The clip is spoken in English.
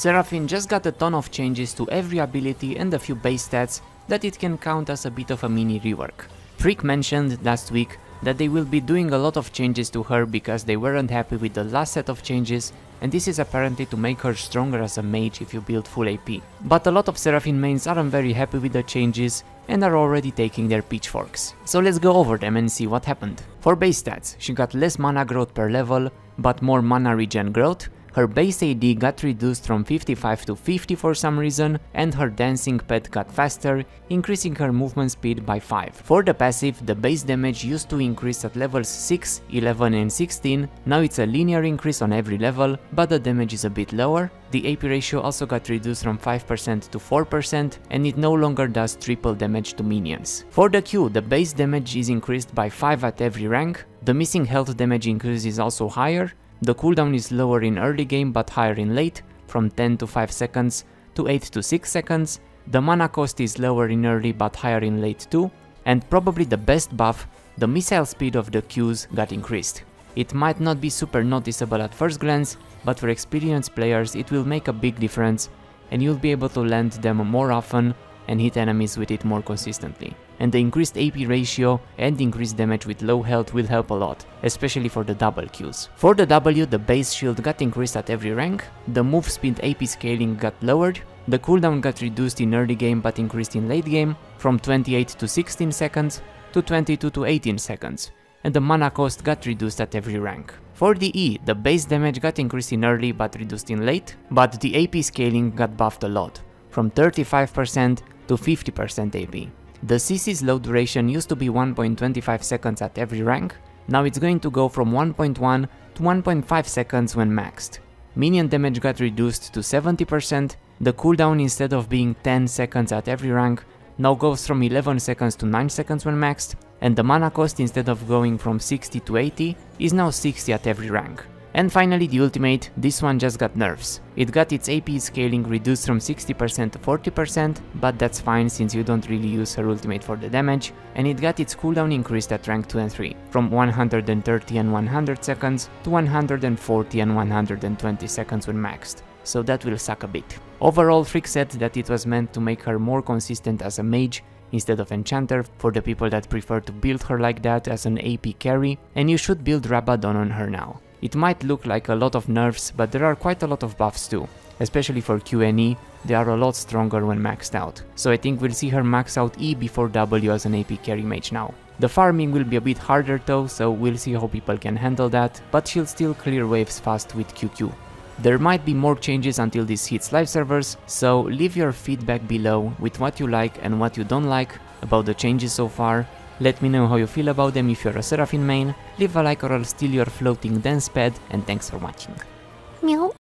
Seraphine just got a ton of changes to every ability and a few base stats that it can count as a bit of a mini rework. Phreak mentioned last week that they will be doing a lot of changes to her because they weren't happy with the last set of changes and this is apparently to make her stronger as a mage if you build full AP. But a lot of Seraphine mains aren't very happy with the changes and are already taking their pitchforks. So let's go over them and see what happened. For base stats, she got less mana growth per level, but more mana regen growth, her base AD got reduced from 55 to 50 for some reason, and her dancing pet got faster, increasing her movement speed by 5. For the passive, the base damage used to increase at levels 6, 11 and 16, now it's a linear increase on every level, but the damage is a bit lower. The AP ratio also got reduced from 5% to 4%, and it no longer does triple damage to minions. For the Q, the base damage is increased by 5 at every rank, the missing health damage increase is also higher, the cooldown is lower in early game but higher in late, from 10 to 5 seconds to 8 to 6 seconds. The mana cost is lower in early but higher in late too. And probably the best buff, the missile speed of the Qs got increased. It might not be super noticeable at first glance, but for experienced players it will make a big difference and you'll be able to land them more often and hit enemies with it more consistently. And the increased AP ratio and increased damage with low health will help a lot, especially for the double Qs. For the W, the base shield got increased at every rank, the move speed AP scaling got lowered, the cooldown got reduced in early game but increased in late game, from 28 to 16 seconds to 22 to 18 seconds, and the mana cost got reduced at every rank. For the E, the base damage got increased in early but reduced in late, but the AP scaling got buffed a lot, from 35% to 50% AP. The CC's load duration used to be 1.25 seconds at every rank, now it's going to go from 1.1 to 1.5 seconds when maxed. Minion damage got reduced to 70%, the cooldown instead of being 10 seconds at every rank now goes from 11 seconds to 9 seconds when maxed, and the mana cost instead of going from 60 to 80 is now 60 at every rank. And finally the ultimate, this one just got nerfs. It got its AP scaling reduced from 60% to 40%, but that's fine since you don't really use her ultimate for the damage, and it got its cooldown increased at rank 2 and 3, from 130 and 100 seconds to 140 and 120 seconds when maxed, so that will suck a bit. Overall, Phreak said that it was meant to make her more consistent as a mage instead of Enchanter for the people that prefer to build her like that as an AP carry, and you should build Rabadon on her now. It might look like a lot of nerfs, but there are quite a lot of buffs too. Especially for QNE, they are a lot stronger when maxed out. So I think we'll see her max out E before W as an AP carry mage now. The farming will be a bit harder though, so we'll see how people can handle that, but she'll still clear waves fast with QQ. There might be more changes until this hits live servers, so leave your feedback below with what you like and what you don't like about the changes so far, let me know how you feel about them if you're a Seraphine main, leave a like or I'll steal your floating dance pad, and thanks for watching. Meow.